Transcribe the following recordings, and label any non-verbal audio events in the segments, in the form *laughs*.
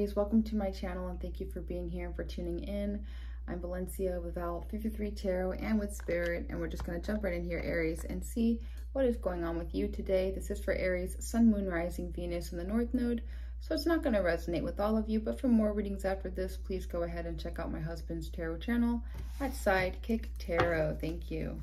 Aries, welcome to my channel and thank you for being here and for tuning in. I'm Valencia with Val 53 Tarot and with Spirit and we're just going to jump right in here Aries and see what is going on with you today. This is for Aries, Sun, Moon, Rising, Venus in the North Node. So it's not going to resonate with all of you, but for more readings after this, please go ahead and check out my husband's tarot channel at Sidekick Tarot. Thank you.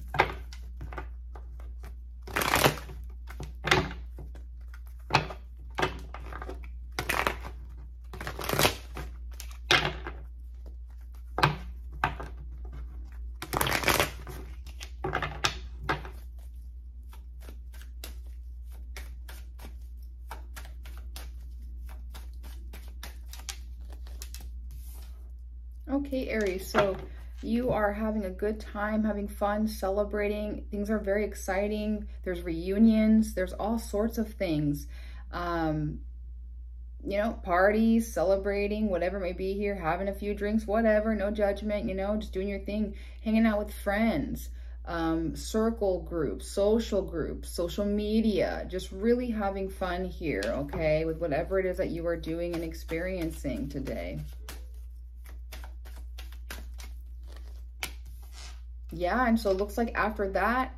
Okay, Aries, so you are having a good time, having fun, celebrating. Things are very exciting. There's reunions. There's all sorts of things. Um, you know, parties, celebrating, whatever may be here, having a few drinks, whatever, no judgment, you know, just doing your thing, hanging out with friends, um, circle groups, social groups, social media, just really having fun here, okay, with whatever it is that you are doing and experiencing today. Yeah, and so it looks like after that,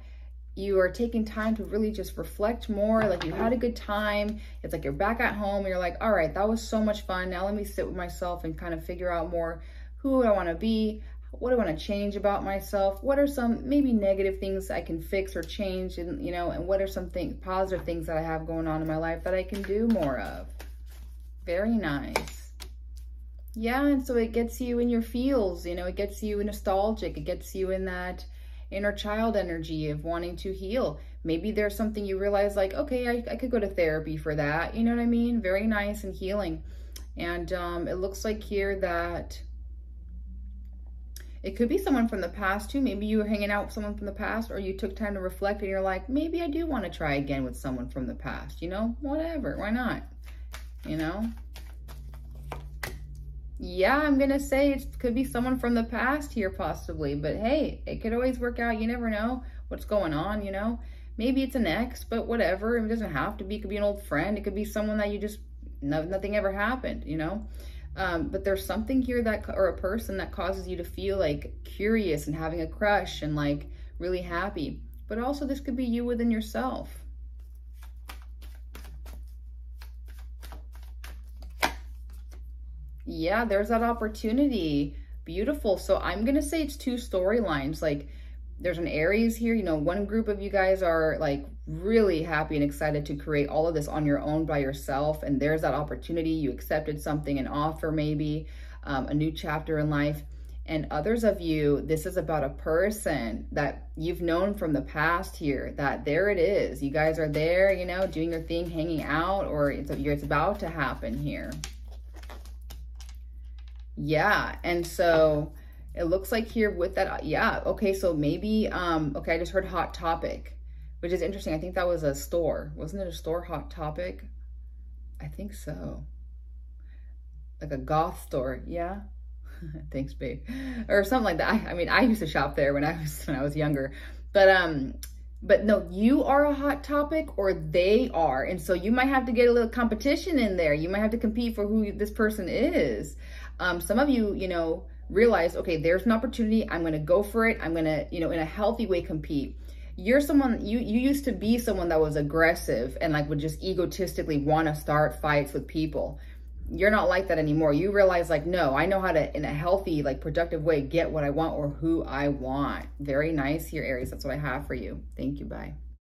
you are taking time to really just reflect more like you had a good time it's like you're back at home and you're like all right that was so much fun now let me sit with myself and kind of figure out more who i want to be what do i want to change about myself what are some maybe negative things i can fix or change and you know and what are some things positive things that i have going on in my life that i can do more of. Very nice yeah, and so it gets you in your feels, you know, it gets you nostalgic, it gets you in that inner child energy of wanting to heal. Maybe there's something you realize like, okay, I, I could go to therapy for that. You know what I mean? Very nice and healing. And um, it looks like here that it could be someone from the past too. Maybe you were hanging out with someone from the past or you took time to reflect and you're like, maybe I do want to try again with someone from the past, you know, whatever, why not? You know? Yeah, I'm going to say it could be someone from the past here possibly, but hey, it could always work out. You never know what's going on, you know? Maybe it's an ex, but whatever. It doesn't have to be. It could be an old friend. It could be someone that you just, no, nothing ever happened, you know? Um, but there's something here that, or a person that causes you to feel like curious and having a crush and like really happy. But also this could be you within yourself. Yeah, there's that opportunity. Beautiful. So I'm going to say it's two storylines. Like there's an Aries here, you know, one group of you guys are like really happy and excited to create all of this on your own by yourself. And there's that opportunity. You accepted something, an offer maybe, um, a new chapter in life. And others of you, this is about a person that you've known from the past here, that there it is. You guys are there, you know, doing your thing, hanging out, or it's, it's about to happen here. Yeah. And so it looks like here with that, yeah. Okay. So maybe, um, okay. I just heard Hot Topic, which is interesting. I think that was a store. Wasn't it a store, Hot Topic? I think so. Like a goth store. Yeah. *laughs* Thanks, babe. Or something like that. I, I mean, I used to shop there when I was, *laughs* when I was younger, but, um, but no, you are a hot topic or they are. And so you might have to get a little competition in there. You might have to compete for who this person is. Um, some of you, you know, realize, okay, there's an opportunity. I'm going to go for it. I'm going to, you know, in a healthy way compete. You're someone, you, you used to be someone that was aggressive and like would just egotistically want to start fights with people. You're not like that anymore. You realize like, no, I know how to, in a healthy, like productive way, get what I want or who I want. Very nice here, Aries. That's what I have for you. Thank you. Bye.